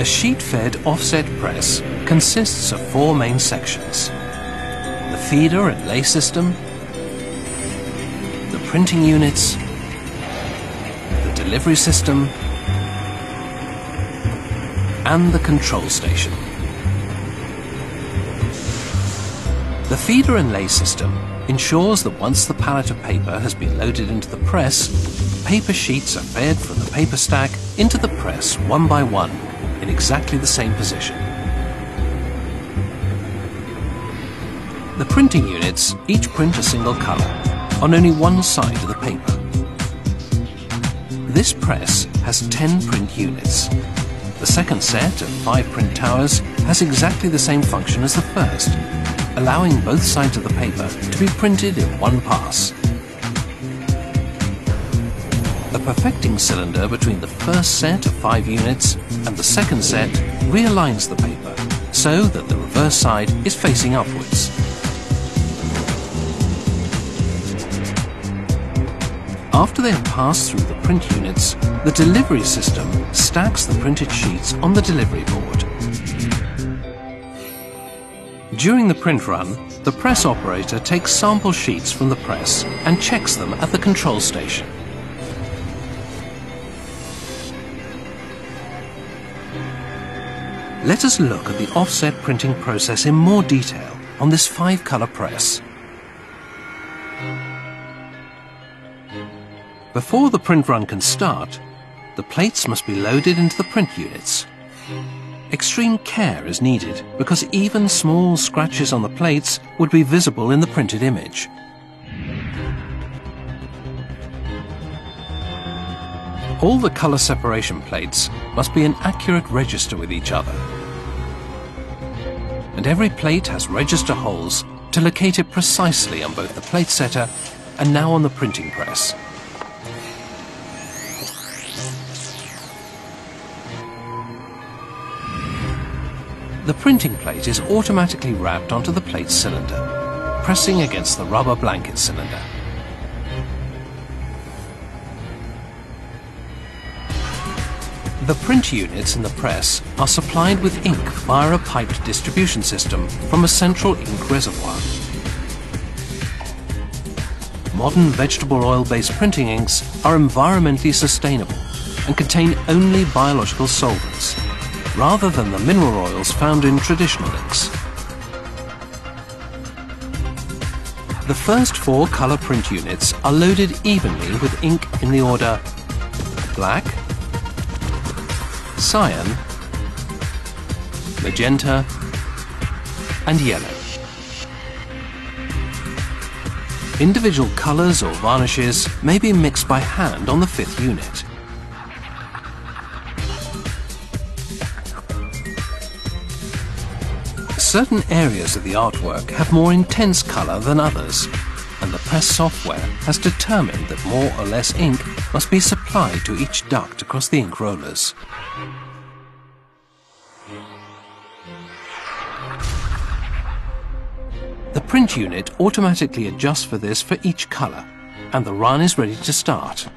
A sheet-fed offset press consists of four main sections. The feeder and lay system, the printing units, the delivery system, and the control station. The feeder and lay system ensures that once the pallet of paper has been loaded into the press, paper sheets are fed from the paper stack into the press one by one in exactly the same position. The printing units each print a single colour on only one side of the paper. This press has 10 print units. The second set of five print towers has exactly the same function as the first, allowing both sides of the paper to be printed in one pass. Perfecting cylinder between the first set of five units and the second set realigns the paper so that the reverse side is facing upwards. After they have passed through the print units, the delivery system stacks the printed sheets on the delivery board. During the print run, the press operator takes sample sheets from the press and checks them at the control station. Let us look at the offset printing process in more detail on this five-colour press. Before the print run can start, the plates must be loaded into the print units. Extreme care is needed because even small scratches on the plates would be visible in the printed image. All the colour separation plates must be in accurate register with each other. And every plate has register holes to locate it precisely on both the plate setter and now on the printing press. The printing plate is automatically wrapped onto the plate cylinder, pressing against the rubber blanket cylinder. The print units in the press are supplied with ink via a piped distribution system from a central ink reservoir. Modern vegetable oil-based printing inks are environmentally sustainable and contain only biological solvents, rather than the mineral oils found in traditional inks. The first four colour print units are loaded evenly with ink in the order black, cyan, magenta and yellow. Individual colours or varnishes may be mixed by hand on the fifth unit. Certain areas of the artwork have more intense colour than others, and the press software has determined that more or less ink must be supplied to each duct across the ink rollers. The print unit automatically adjusts for this for each colour, and the run is ready to start.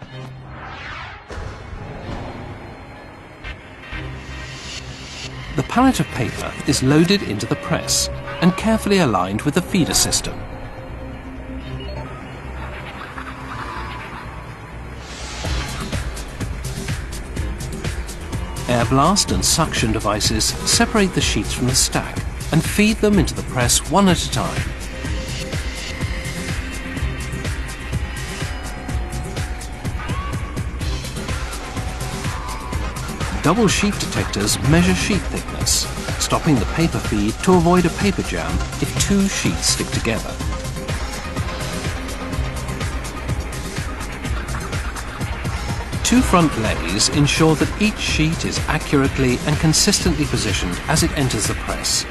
The pallet of paper is loaded into the press and carefully aligned with the feeder system. Blast and suction devices separate the sheets from the stack and feed them into the press one at a time. Double sheet detectors measure sheet thickness, stopping the paper feed to avoid a paper jam if two sheets stick together. Two front lays ensure that each sheet is accurately and consistently positioned as it enters the press.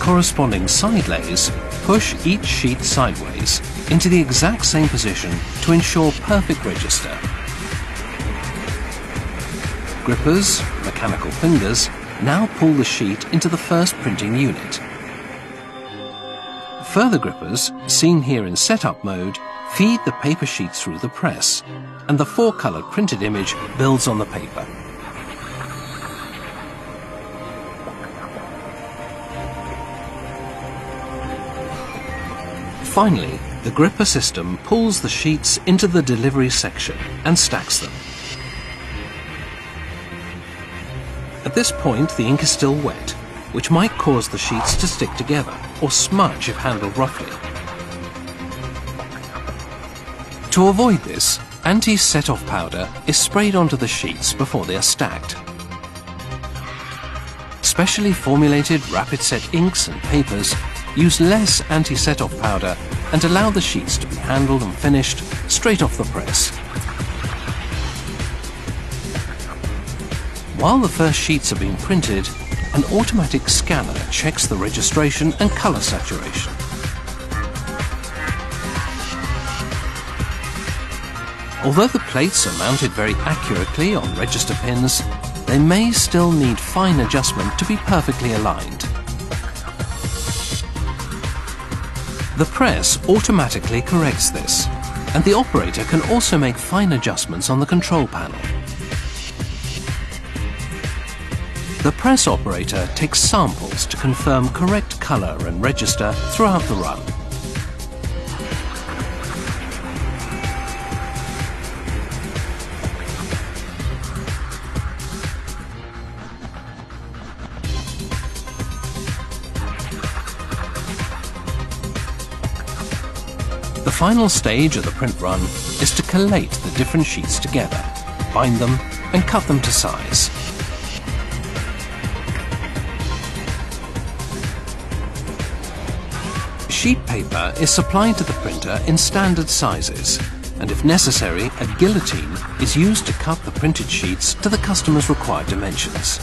Corresponding side lays push each sheet sideways into the exact same position to ensure perfect register grippers, mechanical fingers, now pull the sheet into the first printing unit. Further grippers, seen here in setup mode, feed the paper sheets through the press, and the four-colored printed image builds on the paper. Finally, the gripper system pulls the sheets into the delivery section and stacks them. At this point, the ink is still wet, which might cause the sheets to stick together or smudge if handled roughly. To avoid this, anti-set-off powder is sprayed onto the sheets before they are stacked. Specially formulated rapid set inks and papers use less anti-set-off powder and allow the sheets to be handled and finished straight off the press. While the first sheets are being printed, an automatic scanner checks the registration and colour saturation. Although the plates are mounted very accurately on register pins, they may still need fine adjustment to be perfectly aligned. The press automatically corrects this, and the operator can also make fine adjustments on the control panel. The press operator takes samples to confirm correct colour and register throughout the run. The final stage of the print run is to collate the different sheets together, bind them and cut them to size. Sheet paper is supplied to the printer in standard sizes, and if necessary, a guillotine is used to cut the printed sheets to the customer's required dimensions.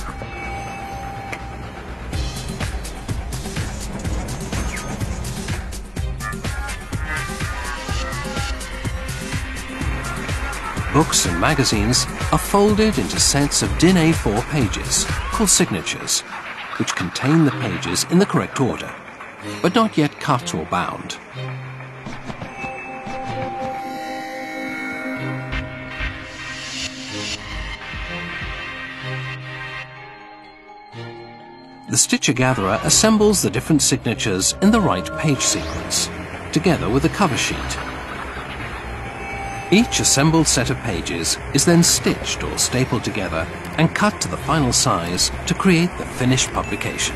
Books and magazines are folded into sets of DIN A4 pages, called signatures, which contain the pages in the correct order but not yet cut or bound. The stitcher gatherer assembles the different signatures in the right page sequence, together with the cover sheet. Each assembled set of pages is then stitched or stapled together and cut to the final size to create the finished publication.